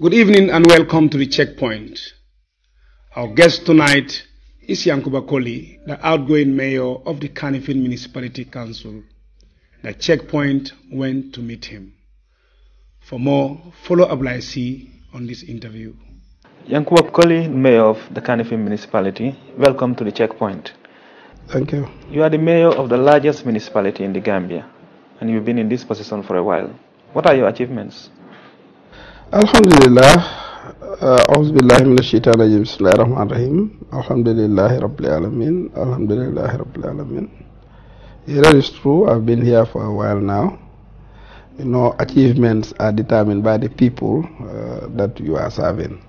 Good evening and welcome to the checkpoint. Our guest tonight is Yankuba Colley, the outgoing mayor of the Kanifing Municipality Council. The checkpoint went to meet him. For more, follow up Ablaisi on this interview. Yankuba Colley, mayor of the Kanifing Municipality, welcome to the checkpoint. Thank you. You are the mayor of the largest municipality in the Gambia, and you've been in this position for a while. What are your achievements? alhamdulilah uh, ahousubillahi min asheitan rajim bismillahi rahmani rahim alhamdulillahi rabbil alamin. Alhamdulillahi rabbil alamin. It is true. I've been here for a while now. You know achievements are determined by the people uh, that you are serving.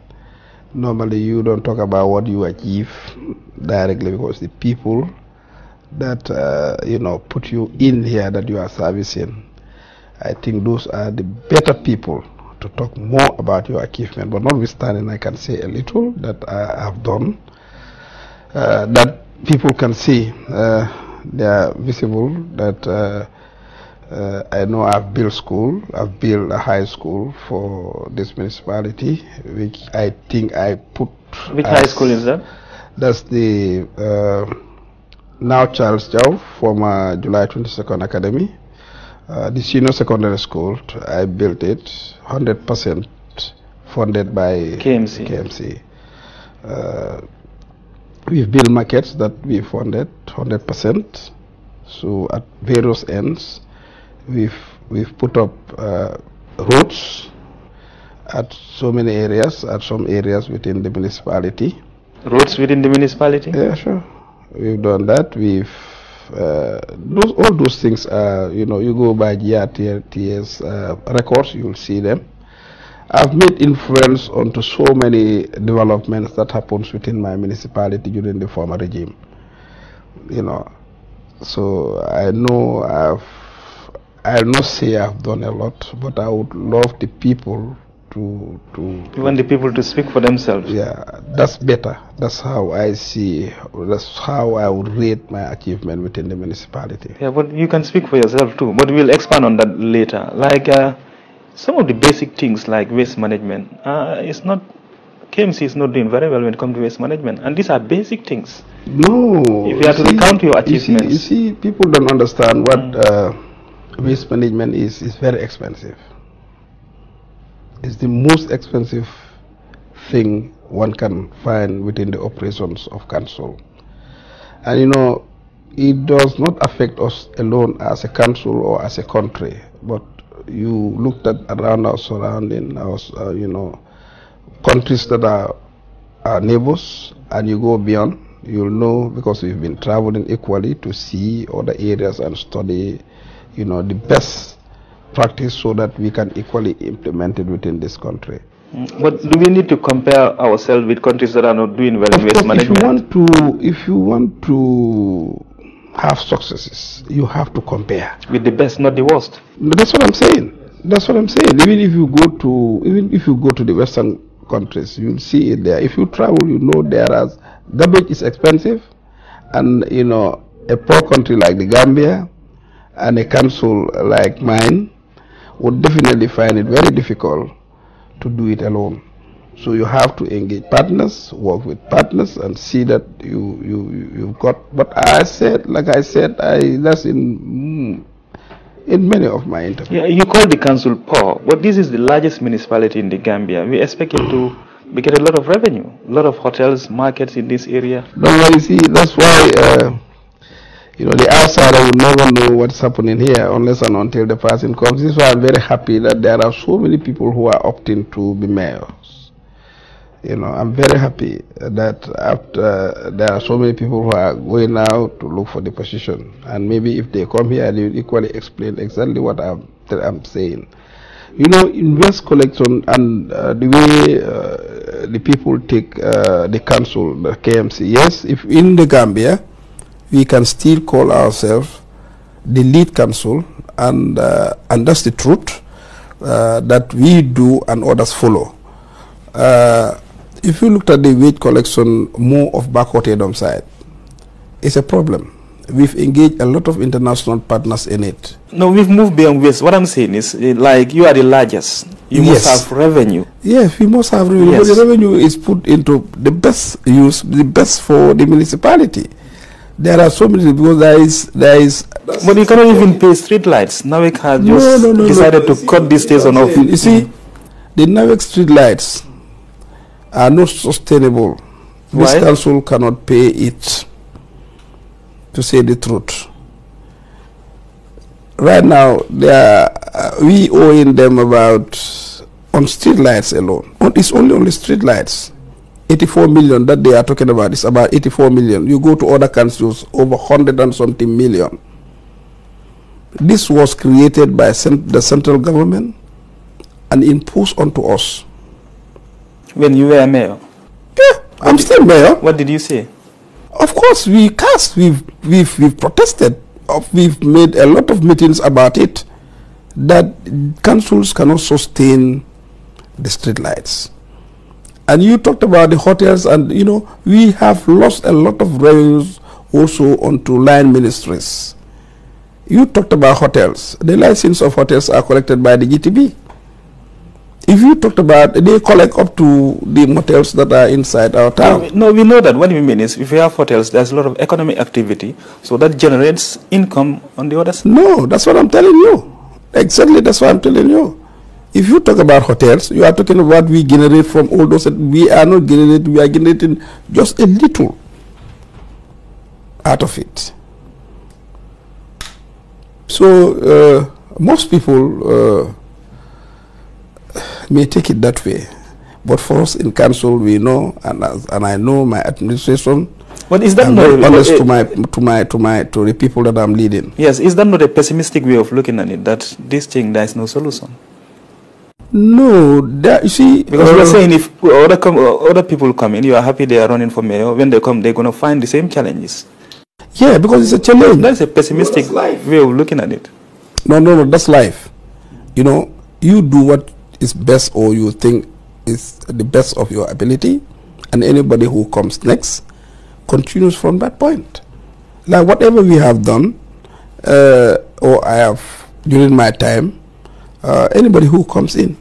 Normally you don't talk about what you achieve directly because the people that uh, you know put you in here that you are servicing i think those are the better people to talk more about your achievement. But notwithstanding, I can say a little that I have done uh, that people can see. Uh, they are visible. That uh, uh, I know I've built school. I've built a high school for this municipality, which I think I put. Which high school is that? That's the uh, now Charles Chow, former July 22nd Academy. Uh, the senior secondary school, I built it 100% funded by KMC. KMC. Uh, we've built markets that we funded 100%. So at various ends, we've we've put up uh, roads at so many areas, at some areas within the municipality. Roads within the municipality? Yeah, sure. We've done that. We've uh, those all those things are you know you go by GRTS uh, records you'll see them. I've made influence onto so many developments that happens within my municipality during the former regime. You know, so I know I've I'll not say I've done a lot, but I would love the people to to want the people to speak for themselves? yeah that's better that's how i see that's how i would rate my achievement within the municipality Yeah, but you can speak for yourself too. But we'll expand on that later. Like uh, some of the basic things like waste management, uh, it's not KMC is not doing very well when it comes to waste management, and these are basic things. no If you have to recount your you see, achievements. you see people don't understand what uh, waste management is is very expensive it's the most expensive thing one can find within the operations of council. And you know it does not affect us alone as a council or as a country but you looked at around our surrounding our uh, you know countries that are our neighbors and you go beyond you'll know because we've been traveling equally to see other areas and study you know the best practice so that we can equally implement it within this country Mm, But do we need to compare ourselves with countries that are not doing well in waste course, if you want to if you want to have successes you have to compare With the best, not the worst. But that's what I'm saying. That's what I'm saying. Even if you go to even if you go to the Western countries, you'll see it there. If you travel, you know there are garbage is expensive, and you know a poor country like the Gambia and a council like mine would definitely find it very difficult to do it alone. So you have to engage partners, work with partners, and see that you you you- you've got. But I said, like I said, I that's in mm, in many of my interviews. Yeah, you call the council poor, but this is the largest municipality in the Gambia. We expect it to we get a lot of revenue, a lot of hotels, markets in this area. Don't worry, see, that's why, uh, you know, the outsider will never know what's happening here unless and until the person comes. This is why I'm very happy that there are so many people who are opting to be mayors. You know, I'm very happy that after there are so many people who are going out to look for the position, and maybe if they come here, they will equally explain exactly what I'm, I'm saying. You know, in waste collection and uh, the way uh, the people take uh, the council, the KMC. Yes, if in the Gambia, we can still call ourselves the lead council, and uh, and that's the truth uh, that we do and others follow. Uh, if you looked at the weight collection more of Bakoteh dump side, it's a problem. We've engaged a lot of international partners in it. No, we've moved beyond waste. What I'm saying is, eh, like, you are the largest. You Yes. must have revenue. Yes, we must have revenue. Yes. the revenue is put into the best use, the best for the municipality. There are so many because there is there is. But you cannot even pay street lights. NAWEC has No, just no, no, no. decided to cut this station off. You see, the NAWEC street lights are not sustainable. This council cannot pay it. To say the truth. Right now, they are, uh, we owing them about on street lights alone. On- It's only on the street lights. 84 million that they are talking about is about 84 million. You go to other councils, over 100 and something million. This was created by the central government and imposed onto us. When you were mayor, Yeah, I'm still mayor. what did you say? Of course, we cast, we've, we've, we've protested, we've made a lot of meetings about it, that councils cannot sustain the street lights. And you talked about the hotels, and you know, we have lost a lot of revenues also onto land ministries. You talked about hotels. The license of hotels are collected by the GTB. If you talked about, they collect up to the motels that are inside our town. we- no, we know that. What we mean is, if you have hotels, there's a lot of economic activity, so that generates income on the other side. No, that's what I'm telling you. Exactly, that's what I'm telling you. If you talk about hotels, you are talking about what we generate from all those. That we are not generating. We are generating just a little out of it. So uh, most people uh, may take it that way, but for us in council, we know, and as, and I know my administration. But is that I'm not honest a- to my to my to my to the people that I'm leading. Yes, is that not a pessimistic way of looking at it? That this thing there is no solution. No, that, you see, Because uh, we're saying if other com- other people come in, you are happy they are running for mayor. When they come, they're gonna find the same challenges. yeah, because it's a challenge. That's a pessimistic That's life. way of looking at it. No, no, no, that's life. You know, you do what is best or you think is the best of your ability, and anybody who comes next continues from that point. Like whatever we have done, uh, or I have during my time, uh, anybody who comes in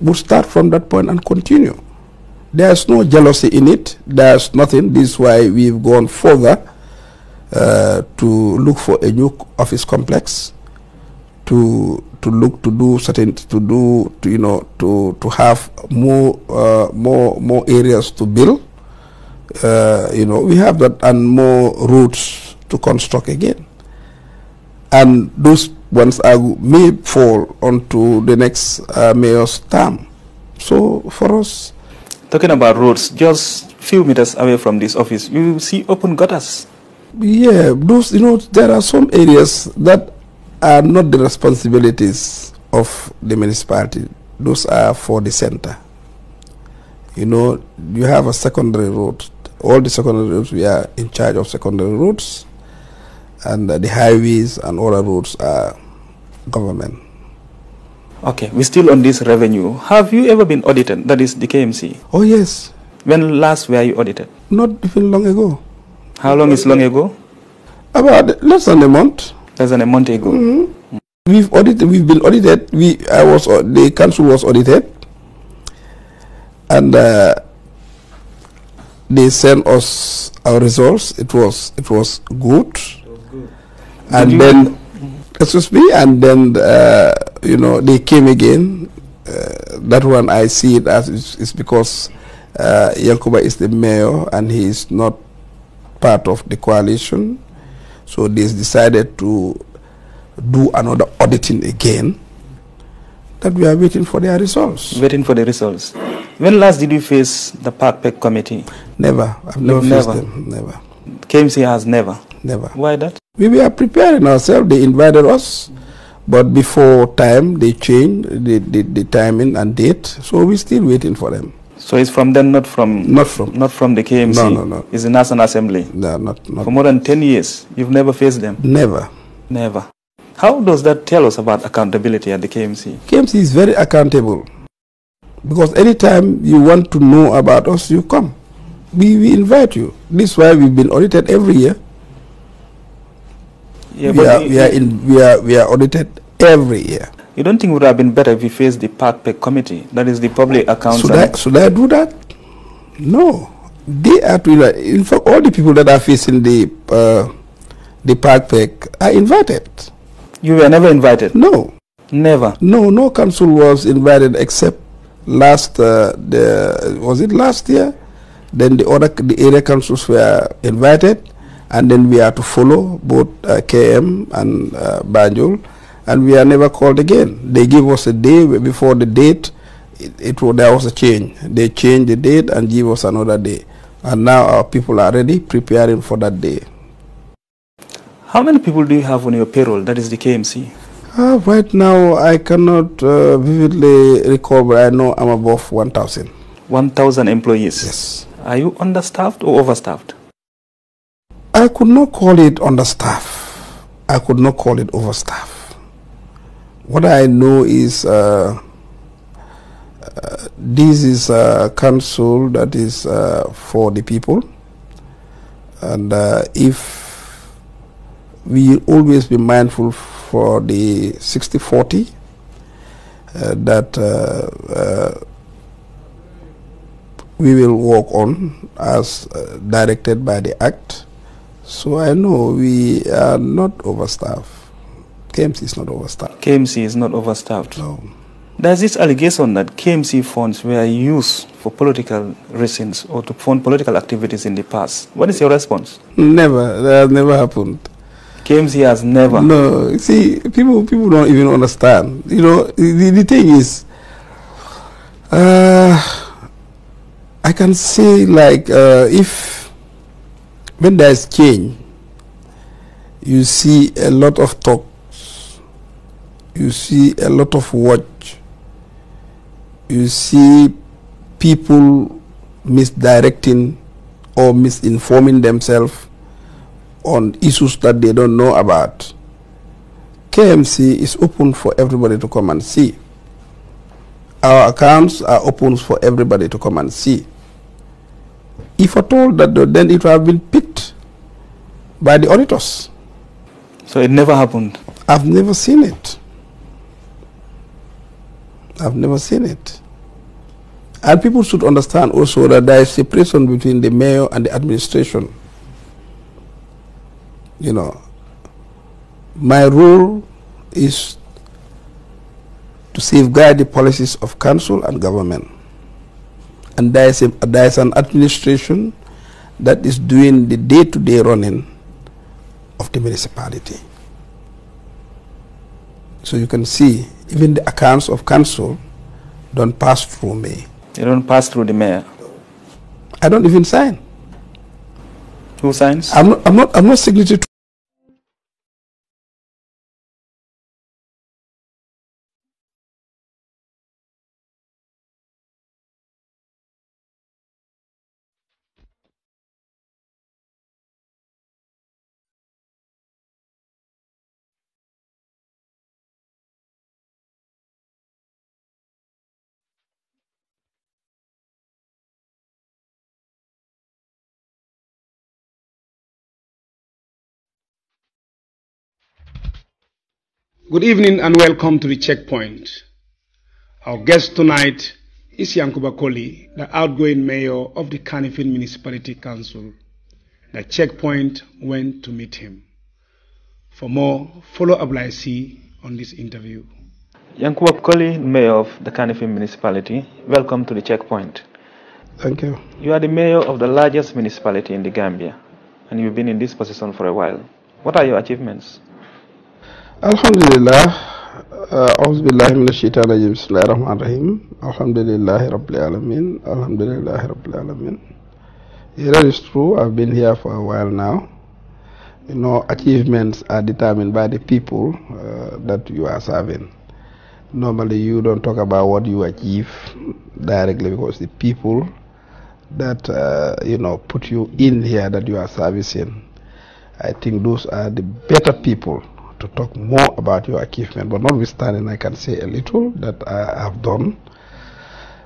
will start from that point and continue. There's no jealousy in it. There's nothing. This is why we've gone further uh, to look for a new office complex to to look to do certain to do to you know to to have more uh, more more areas to build uh, you know we have that and more routes to construct again and those ones are may fall onto the next uh, mayor's term so for us Talking about roads, just few meters away from this office, you see open gutters. Yeah, those you know there are some areas that are not the responsibilities of the municipality. Those are for the center. You know, you have a secondary road. All the secondary roads we are in charge of secondary roads, and uh, the highways and other roads are government. Okay, we're still on this revenue. Have you ever been audited? That is the KMC. Oh yes, When last were you audited? not even long ago, How long is long ago? about less than a month. Less than a month ago. We've audited. We've been audited. We I was the council was audited, and uh, they sent us our results. It was it was good, and Did you- then excuse me, and then uh, you know they came again. Uh, that one I see it as is, because uh, is the mayor and he is not part of the coalition, so they decided to do another auditing again. That we are waiting for their results. Waiting for the results. When last did you face the PAC committee? Never, I've never You've faced never? them. Never, KMC has never. Never. Why that? We were preparing ourselves. They invited us, but before time they changed the, the, the timing and date. So we're still waiting for them. So it's from them, not from Not from. not from the KMC. No, no, no. It's the National Assembly. No, not not. For more than ten years, you've never faced them. Never. Never. How does that tell us about accountability at the KMC? KMC is very accountable because anytime you want to know about us, you come. We, we invite you. This is why we've been audited every year. Yeah, we, are, we, are in, we, are, we are audited every year. You don't think it would have been better if we faced the PAC PEC Committee, that is the public accounts? Should I, should I do that? No. They are to, in fact, all the people that are facing the, uh, the PAC PEC are invited. You were never invited? No. Never? No, no council was invited except last, uh, the, was it last year? Then the other, the area councils were invited and then we are to follow both uh, KM and uh, Banjul and we are never called again. They give us a day before the date. It, it there was a change. They changed the date and give us another day, and now our people are ready, preparing for that day. How many people do you have on your payroll? That is the KMC. Uh, right now, I cannot uh, vividly recall, but I know I'm above 1,000. 1,000 employees? Yes. Are you understaffed or overstaffed? I could not call it understaff. I could not call it overstaff. What I know is uh, uh, this is a council that is uh, for the people, and uh, if we always be mindful for the 60-40 uh, that uh, we will work on as directed by the Act. So I know we are not overstaffed. KMC is not overstaffed. KMC is not overstaffed. No. There's this allegation that KMC funds were used for political reasons or to fund political activities in the past. What is your response? Never. That has never happened. KMC has never. No. See, people people don't even understand. You know, the, the thing is, uh, I can say like uh, if when there's change, you see a lot of talks, you see a lot of watch. You see people misdirecting or misinforming themselves on issues that they don't know about. KMC is open for everybody to come and see. Our accounts are open for everybody to come and see. If at all that, then it would have been picked by the auditors. So it never happened? I've never seen it. I've never seen it. And people should understand also that there is separation between the mayor and the administration. You know, my role is to safeguard the policies of council and government. And there is, a, there is an administration that is doing the day-to-day -day running of the municipality. So you can see even the accounts of council don't pass through me. They don't pass through the mayor? I don't even sign. Who signs? I'm not, I'm not, I'm not signatory Good evening and welcome to the checkpoint. Our guest tonight is Yankuba Colley, the outgoing mayor of the Kanifing Municipality Council. The checkpoint went to meet him. For more, follow up Ablaisi on this interview. Yankuba Colley, mayor of the Kanifing Municipality, welcome to the checkpoint. Thank you. You are the mayor of the largest municipality in the Gambia, and you've been in this position for a while. What are your achievements? alhamdulilah uh, ahousubillahi min asheitan rajim bismillahi rahmani rahim alhamdulillahi rabbil alamin. Alhamdulillahi rabbil alamin. That is true. I've been here for a while now. You know achievements are determined by the people uh, that you are serving. Normally you don't talk about what you achieve directly because the people that uh, you know put you in here that you are servicing i think those are the better people to talk more about your achievement, but notwithstanding, I can say a little that I have done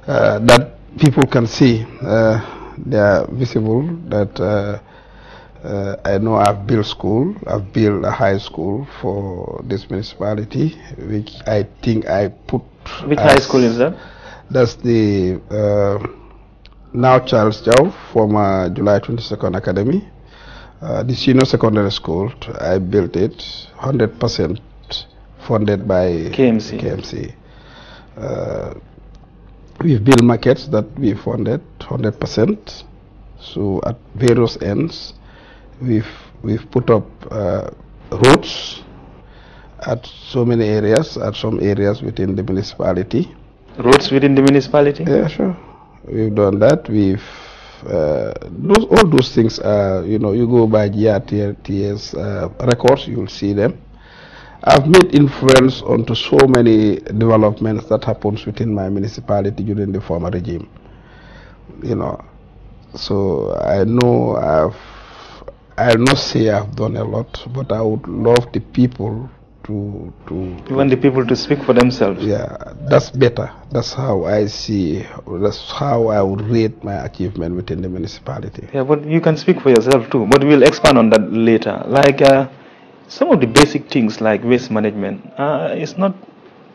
uh, that people can see. Uh, they are visible, that uh, Uh, I know I've built school. I've built a high school for this municipality, which I think I put. Which high school is that? That's the uh, now Charles Chow, former July 22nd Academy. Uh, the senior secondary school, I built it 100% funded by KMC. KMC. Uh, we've built markets that we funded 100%. So at various ends, we've we've put up uh, roads at so many areas, at some areas within the municipality. Roads within the municipality? Yeah, sure. We've done that. We've uh, those all those things are you know you go by GRTS uh, records, you'll see them. I've made influence onto so many developments that happens within my municipality during the former regime. You know, so I know I've I'll not say I've done a lot, but I would love the people to to the people to speak for themselves? yeah, that's better. That's how I see. That's how I would rate my achievement within the municipality. Yeah, but you can speak for yourself too. But we'll expand on that later. Like uh, some of the basic things like waste management. Uh, it's not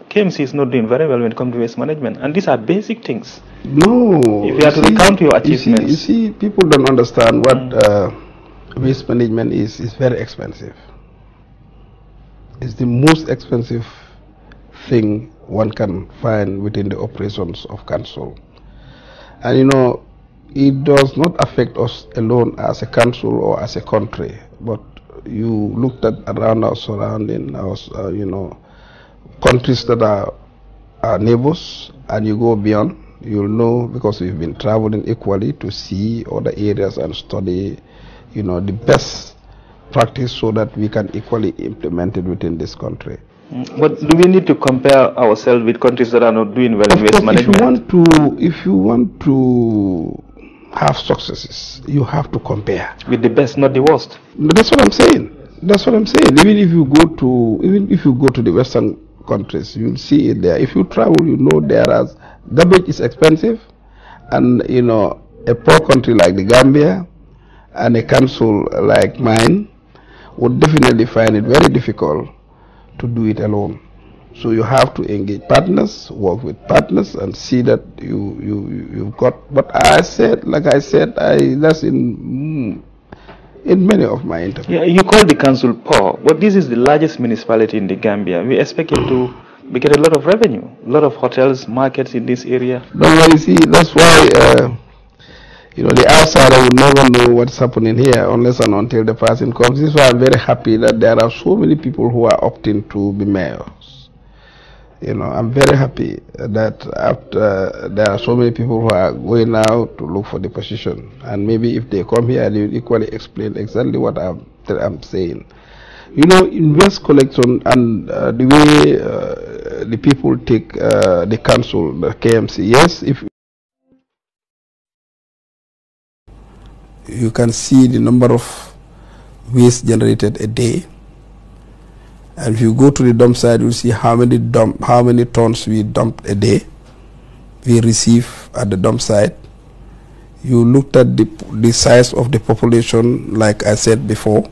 KMC is not doing very well when it comes to waste management, and these are basic things. No. If you have to recount your you see- achievements. You see, people don't understand what uh, waste management is. It's very expensive. It's the most expensive thing one can find within the operations of council. And you know, it does not affect us alone as a council or as a country, but you looked at around our surrounding, our, uh, you know, countries that are our neighbors, and you go beyond, you'll know because we've been traveling equally to see other areas and study, you know, the best practice so that we can equally implement it within this country. Mm, But do we need to compare ourselves with countries that are not doing well in waste course, if you want to, if you want to have successes, you have to compare. With the best, not the worst. But That's what I'm saying. That's what I'm saying. Even if you go to, even if you go to the Western countries, you'll see it there. If you travel, you know there are garbage is expensive, and you know a poor country like the Gambia and a council like mine would definitely find it very difficult to do it alone. So you have to engage partners, work with partners, and see that you you you- you've got. But I said, like I said, I that's in mm, in many of my interviews. Yeah, you call the council poor, but this is the largest municipality in the Gambia. We expect it to we get a lot of revenue, a lot of hotels, markets in this area. Don't worry, see, that's why, uh, you know, the outsider will never know what's happening here unless and until the person comes. This is why I'm very happy that there are so many people who are opting to be mayors. You know, I'm very happy that after there are so many people who are going out to look for the position, and maybe if they come here, they will equally explain exactly what I'm, I'm saying. You know, in waste collection and uh, the way uh, the people take uh, the council, the KMC. Yes, if you can see the number of waste generated a day, and if you go to the dump site, you'll see how many dump, how many tons we dump a day. We receive at the dump site. You looked at the the size of the population, like I said before.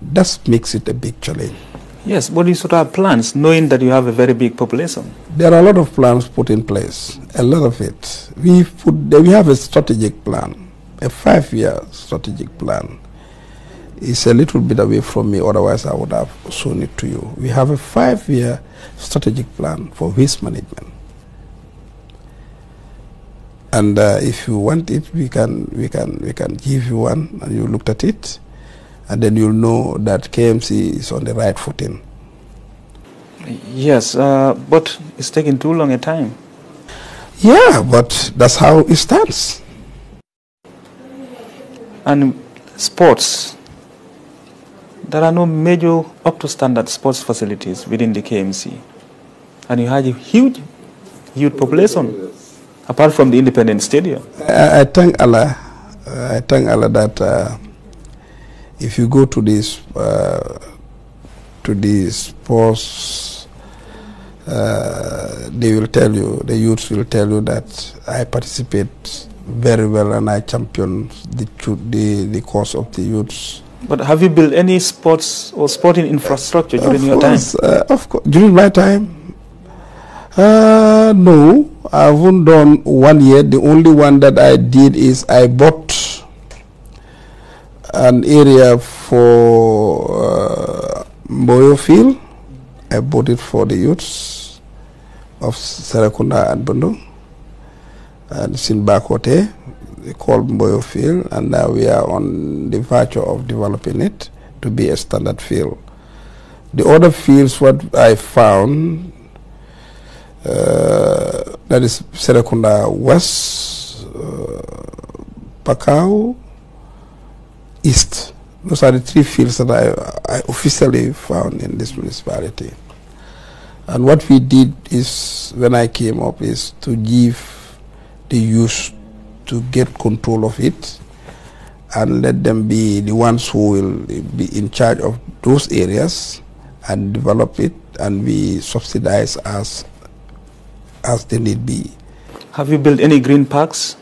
That makes it a big challenge. Yes, but you should have plans, knowing that you have a very big population. There are a lot of plans put in place, a lot of it. We put we have a strategic plan, a five-year strategic plan. is a little bit away from me, otherwise I would have shown it to you. We have a five-year strategic plan for waste management, and uh, if you want it, we can we can we can give you one, and you looked at it, and then you'll know that KMC is on the right footing. Yes, uh, but it's taking too long a time. Yeah, but that's how it stands. And sports, there are no major up to standard sports facilities within the KMC. And you have a huge, huge population, apart from the independent stadium. I, I thank Allah. I thank Allah that uh, if you go to this uh, to these sports, uh, they will tell you, the youths will tell you that I participate very well, and I champion the the the cause of the youths. But have you built any sports or sporting infrastructure during of your course, time? Uh, of course, during my time, uh, no, I haven't done one yet. The only one that I did is I bought an area for uh, Mboyo Field. I bought it for the youths of Serrekunda and Bondo and Sinbakote. They called Mboyo Field, and now we are on the virtue of developing it to be a standard field. The other fields, what I found, uh, that is Serrekunda West, uh, Pakau, East. Those are the three fields that I, I officially found in this municipality. And what we did is, when I came up, is to give the youth to get control of it and let them be the ones who will be in charge of those areas and develop it and be subsidized as as they need be. Have you built any green parks?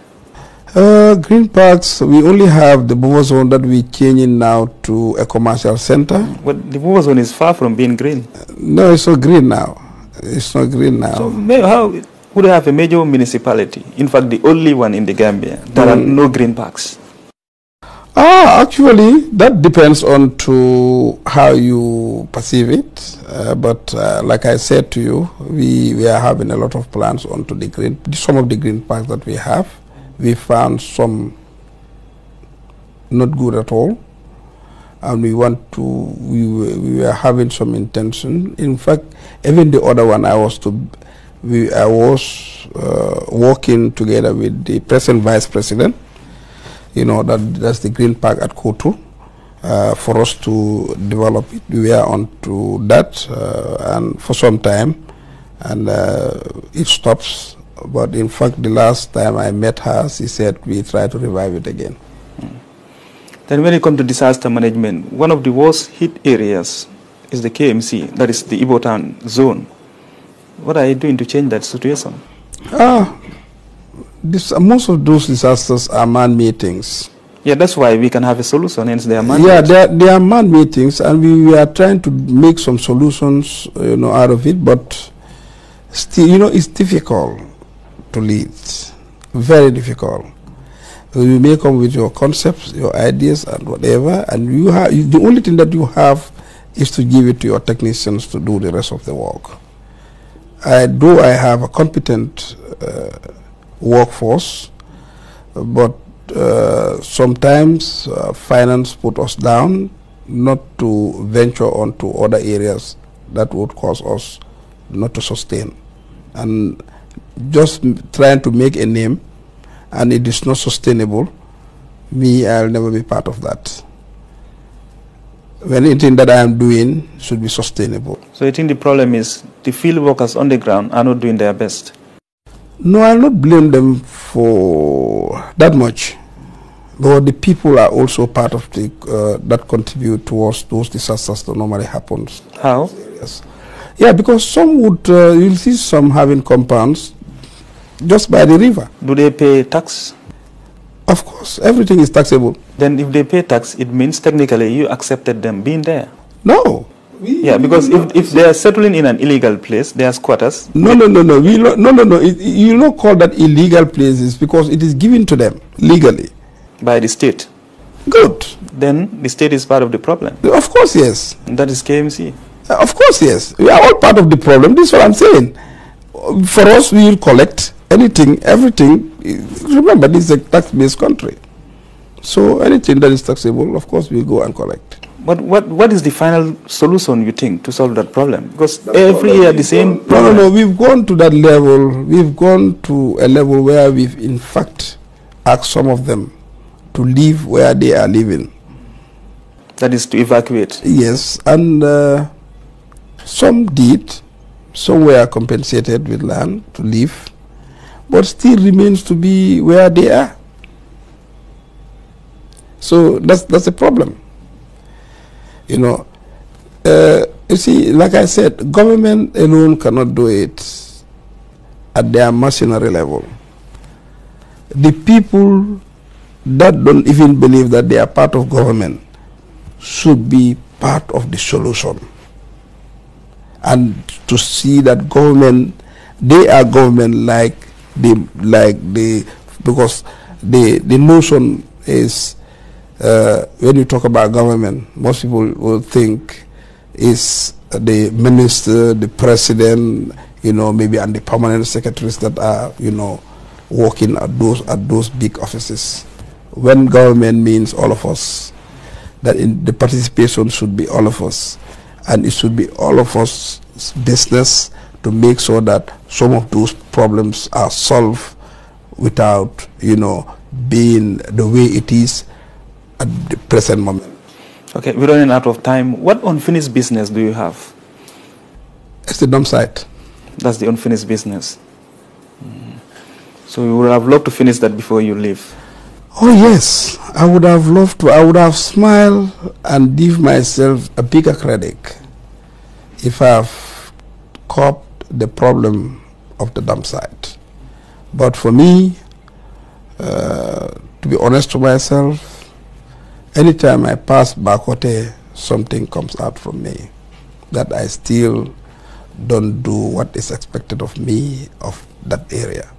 Uh, green parks, we only have the buffer zone that we're changing now to a commercial center. But the buffer zone is far from being green. No, it's not green now. It's not green now. So how would have a major municipality, in fact the only one in the Gambia, there are Mm. no green parks? Ah, actually, that depends on to how you perceive it. Uh, but uh, like I said to you, we, we are having a lot of plans onto the green. Some of the green parks that we have, we found some not good at all, and we want to. We were, we were having some intention. In fact, even the other one, I was to. We I was uh, working together with the present vice president you know that that's the green park at Kotu uh, for us to develop it. We are on to that uh, and for some time and uh, it stops. But in fact, the last time I met her, she said we try to revive it again. Then when it comes to disaster management, one of the worst hit areas is the KMC, that is the Ebo Town zone. What are you doing to change that situation? Ah, this, most of those disasters are man-made things. Yeah, that's why we can have a solution, hence they are man Yeah, they are, they are man-made things, and we, we are trying to make some solutions, you know, out of it. But still, you know, it's difficult to lead. Very difficult. You may come with your concepts, your ideas, and whatever, and you have you, the only thing that you have is to give it to your technicians to do the rest of the work. I do. I have a competent uh, workforce, but uh, sometimes uh, finance put us down not to venture onto other areas that would cause us not to sustain and just trying to make a name and it is not sustainable me i'll never be part of that anything that i am doing should be sustainable So you think the problem is the field workers on the ground are not doing their best? No, I'll not blame them for that much. But the people are also part of the uh, that contribute towards those disasters that normally happens. How? Yes. Yeah, because some would uh, you'll see some having compounds just by the river. Do they pay tax? Of course, everything is taxable. Then if they pay tax, it means technically you accepted them being there. No. Yeah, because if, if they are settling in an illegal place, they are squatters. No, no, no, no. We no, no, no. It, you not call that illegal places because it is given to them legally. by the state, Good. then the state is part of the problem. Of course, yes. And that is KMC. Of course, yes. We are all part of the problem. This is what I'm saying. For us, we will collect anything, everything. Remember, this is a tax-based country. So anything that is taxable, of course, we go and collect. But what, what is the final solution you think to solve that problem? Because every year the same No, no, no. We've gone to that level. We've gone to a level where we've, in fact, asked some of them to leave where they are living. That is to evacuate. Yes, and uh, some did. Some were compensated with land to live, but still remains to be where they are. So that's that's a problem. You know, uh, you see, like I said, government alone cannot do it at their machinery level. the people that don't even believe that they are part of government should be part of the solution. And to see that government, they are government like the like the because the the notion is uh, when you talk about government, most people will think is the minister, the president, you know, maybe and the permanent secretaries that are, you know, working at those at those big offices. When government means all of us, that in the participation should be all of us, and it should be all of us business to make sure that some of those problems are solved without, you know, being the way it is at the present moment. Okay, we're running out of time. What unfinished business do you have? It's the dump site. That's the unfinished business. Mm. So you would have loved to finish that before you leave. Oh yes, I would have loved to. I would have smiled and give myself a bigger credit if I've coped the problem of the dump site. But for me, uh, to be honest to myself, anytime I pass Bakoteh, something comes out from me that I still don't do what is expected of me of that area.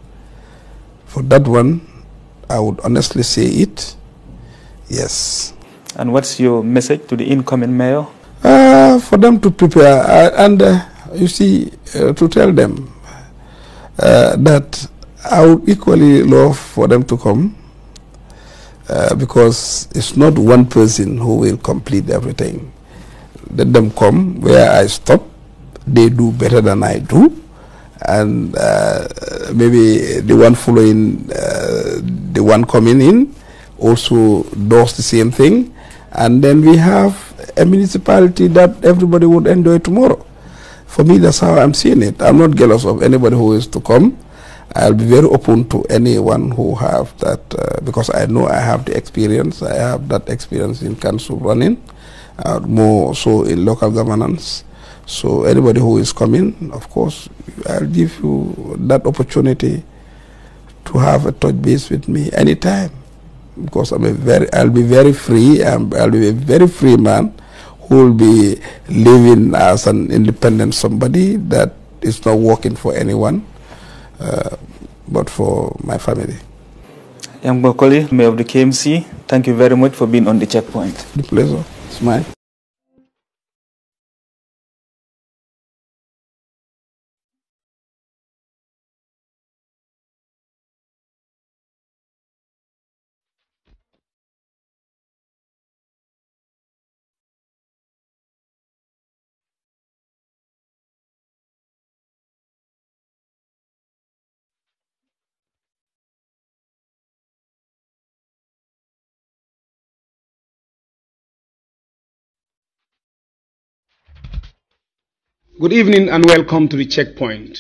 For that one, I would honestly say it, yes. And what's your message to the incoming mayor? Uh, for them to prepare uh, and uh, you see, uh, to tell them uh, that I would equally love for them to come uh, because it's not one person who will complete everything. Let them come where I stop they do better than I do, and uh, maybe the one following, uh, the one coming in, also does the same thing, and then we have a municipality that everybody would enjoy tomorrow. For me, that's how I'm seeing it. I'm not jealous of anybody who is to come. I'll be very open to anyone who have that uh, because I know I have the experience. I have that experience in council running, uh, more so in local governance. So anybody who is coming, of course, I'll give you that opportunity to have a touch base with me anytime, because I'm a very, I'll be very free. I'm, I'll be a very free man who will be living as an independent somebody that is not working for anyone, uh, but for my family. Yankuba Colley, Mayor of the KMC, thank you very much for being on the checkpoint. The pleasure. It's mine. Good evening and welcome to the checkpoint.